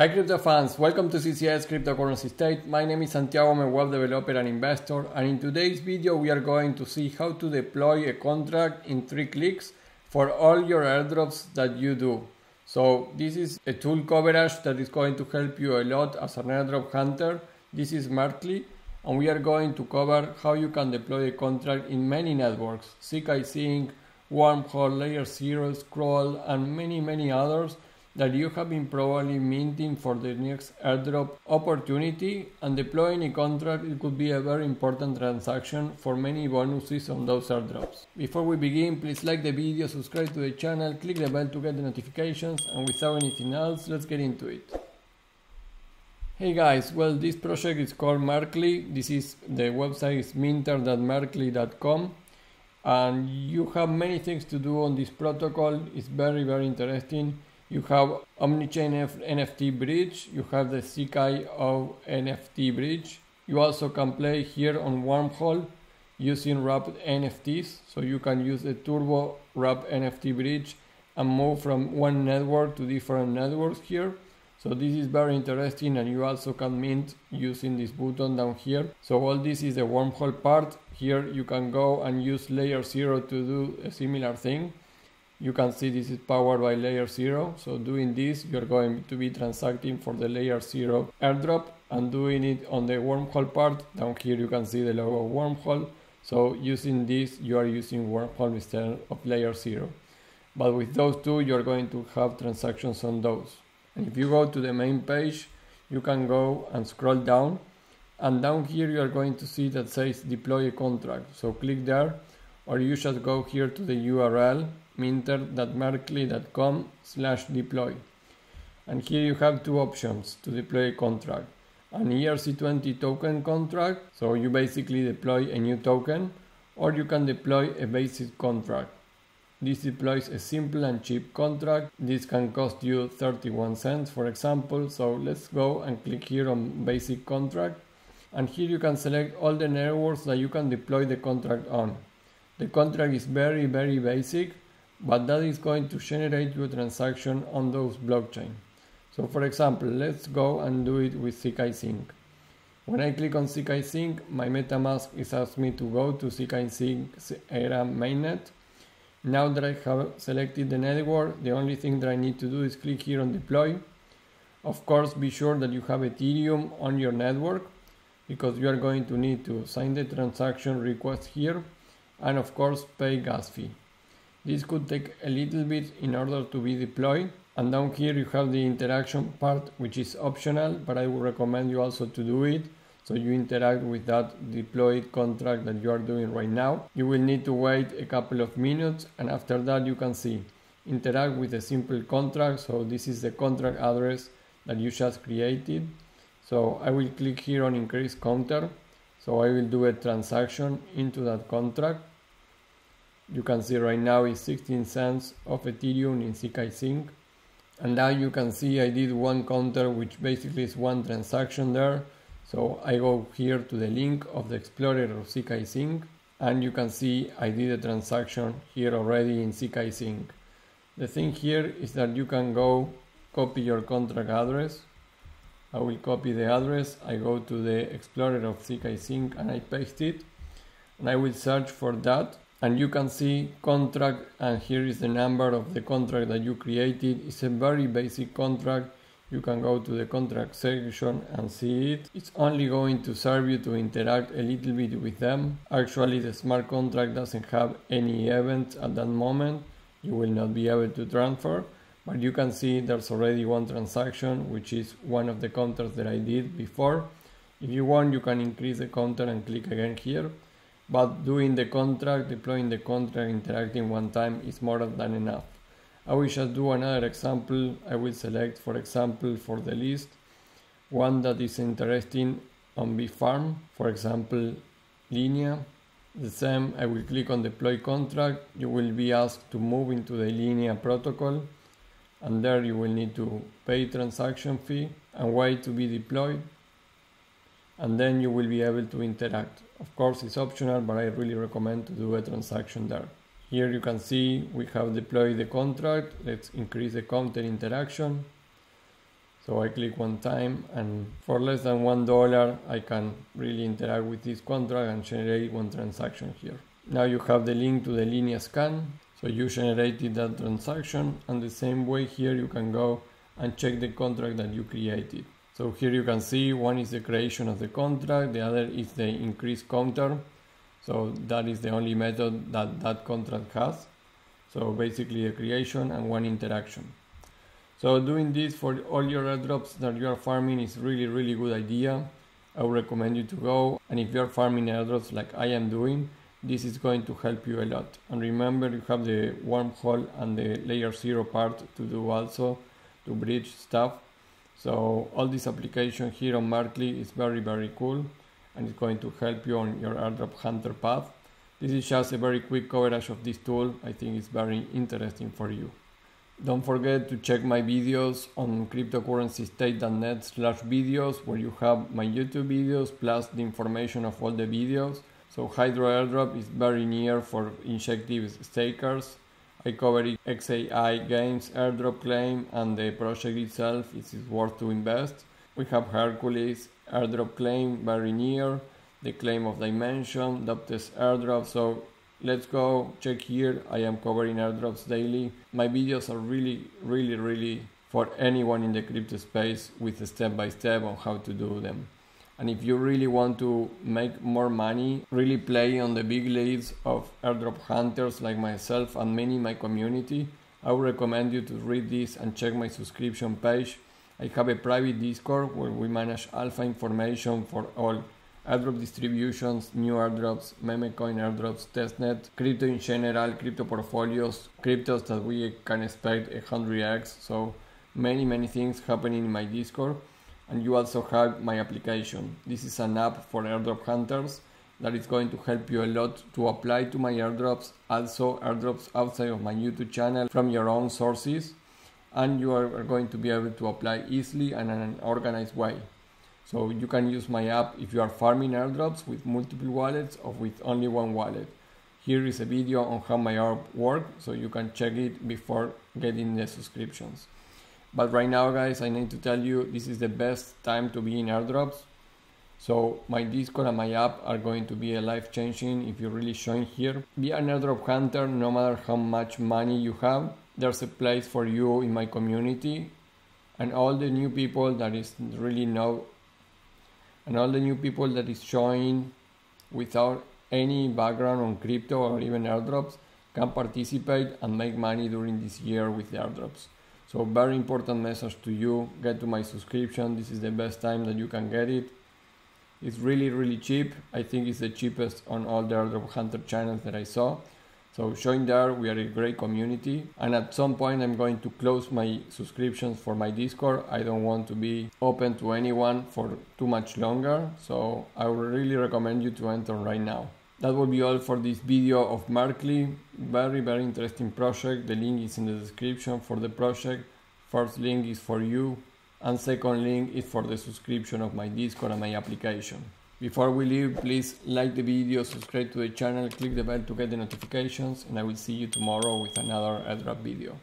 Hi crypto fans, welcome to CCS Cryptocurrency State. My name is Santiago, I'm a web developer and investor and in today's video we are going to see how to deploy a contract in 3 clicks for all your airdrops that you do. So this is a tool coverage that is going to help you a lot as an airdrop hunter. This is Merkly and we are going to cover how you can deploy a contract in many networks, ZK Sync, Wormhole, Layer 0, Scroll and many many others that you have been probably minting for the next airdrop opportunity and deploying a contract it could be a very important transaction for many bonuses on those airdrops. Before we begin please like the video, subscribe to the channel, click the bell to get the notifications and without anything else let's get into it. Hey guys, well this project is called Merkly. This is the website is minter.merkly.com and you have many things to do on this protocol. It's very very interesting you have Omnichain NFT bridge, you have the of NFT bridge. You also can play here on Wormhole using wrapped NFTs. So you can use the Turbo wrap NFT bridge and move from one network to different networks here. So this is very interesting and you also can mint using this button down here. So all this is the wormhole part. Here you can go and use layer 0 to do a similar thing you can see this is powered by layer 0 so doing this you're going to be transacting for the layer 0 airdrop and doing it on the wormhole part. Down here you can see the logo wormhole. So using this you are using wormhole instead of layer 0 but with those two you're going to have transactions on those. And if you go to the main page you can go and scroll down. And down here you are going to see that says deploy a contract. So click there or you just go here to the URL minter.merkly.com slash deploy. And here you have two options to deploy a contract. An ERC20 token contract, so you basically deploy a new token, or you can deploy a basic contract. This deploys a simple and cheap contract. This can cost you 31 cents, for example. So let's go and click here on basic contract. And here you can select all the networks that you can deploy the contract on. The contract is very, very basic but that is going to generate your transaction on those blockchain. So for example, let's go and do it with ZK Sync. When I click on ZK Sync, my MetaMask is asking me to go to ZK Sync Era mainnet. Now that I have selected the network, the only thing that I need to do is click here on deploy. Of course, be sure that you have Ethereum on your network because you are going to need to sign the transaction request here and of course pay gas fee. This could take a little bit in order to be deployed. And down here you have the interaction part, which is optional, but I would recommend you also to do it. So you interact with that deployed contract that you are doing right now. You will need to wait a couple of minutes and after that you can see interact with a simple contract. So this is the contract address that you just created. So I will click here on increase counter. So I will do a transaction into that contract you can see right now is 16 cents of Ethereum in ZK Sync. And now you can see I did one counter which basically is one transaction there. So I go here to the link of the Explorer of ZK Sync and you can see I did a transaction here already in ZK Sync. The thing here is that you can go copy your contract address. I will copy the address, I go to the Explorer of ZK Sync and I paste it and I will search for that and you can see contract and here is the number of the contract that you created. It's a very basic contract. You can go to the contract section and see it. It's only going to serve you to interact a little bit with them. Actually the smart contract doesn't have any events at that moment. You will not be able to transfer. But you can see there's already one transaction which is one of the counters that I did before. If you want you can increase the counter and click again here but doing the contract, deploying the contract, interacting one time is more than enough. I will just do another example. I will select, for example, for the list, one that is interesting on BeFarm, for example, Linea. The same, I will click on deploy contract. You will be asked to move into the Linea protocol and there you will need to pay transaction fee and wait to be deployed and then you will be able to interact. Of course, it's optional, but I really recommend to do a transaction there. Here you can see we have deployed the contract. Let's increase the counter interaction. So I click one time and for less than one dollar I can really interact with this contract and generate one transaction here. Now you have the link to the Linea scan. So you generated that transaction and the same way here you can go and check the contract that you created. So here you can see one is the creation of the contract, the other is the increase counter. So that is the only method that that contract has. So basically a creation and one interaction. So doing this for all your airdrops that you are farming is really really good idea. I would recommend you to go and if you are farming airdrops like I am doing, this is going to help you a lot. And remember you have the wormhole and the layer 0 part to do also to bridge stuff. So all this application here on Merkly is very very cool and it's going to help you on your airdrop hunter path. This is just a very quick coverage of this tool. I think it's very interesting for you. Don't forget to check my videos on cryptocurrencystate.net slash videos where you have my YouTube videos plus the information of all the videos. So Hydro Airdrop is very near for injective stakers. I cover XAI Games airdrop claim and the project itself is it worth to invest. We have Hercules airdrop claim very near, the claim of Dymension, Doptes airdrop. So let's go check here i am covering airdrops daily my videos are really really really for anyone in the crypto space with a step by step on how to do them and if you really want to make more money really play on the big leads of airdrop hunters like myself and many in my community i would recommend you to read this and check my subscription page i have a private discord where we manage alpha information for all airdrop distributions, new airdrops, meme coin airdrops, testnet, crypto in general, crypto portfolios, cryptos that we can expect 100x. So many, many things happening in my Discord. And you also have my application. This is an app for airdrop hunters that is going to help you a lot to apply to my airdrops, also airdrops outside of my YouTube channel from your own sources. And you are going to be able to apply easily and in an organized way. So you can use my app if you are farming airdrops with multiple wallets or with only one wallet. Here is a video on how my app works, so you can check it before getting the subscriptions. But right now, guys, I need to tell you this is the best time to be in airdrops. So my Discord and my app are going to be a life changing if you really join here. Be an airdrop hunter no matter how much money you have. There's a place for you in my community and all the new people that is really know and all the new people that is showing without any background on crypto or even airdrops can participate and make money during this year with airdrops. So very important message to you, get to my subscription. This is the best time that you can get it. It's really, really cheap. I think it's the cheapest on all the airdrop hunter channels that I saw. So join there, we are a great community. And at some point I'm going to close my subscriptions for my Discord. I don't want to be open to anyone for too much longer. So I would really recommend you to enter right now. That will be all for this video of Merkly. Very, very interesting project. The link is in the description for the project. First link is for you and second link is for the subscription of my Discord and my application. Before we leave, please like the video, subscribe to the channel, click the bell to get the notifications, and I will see you tomorrow with another airdrop video.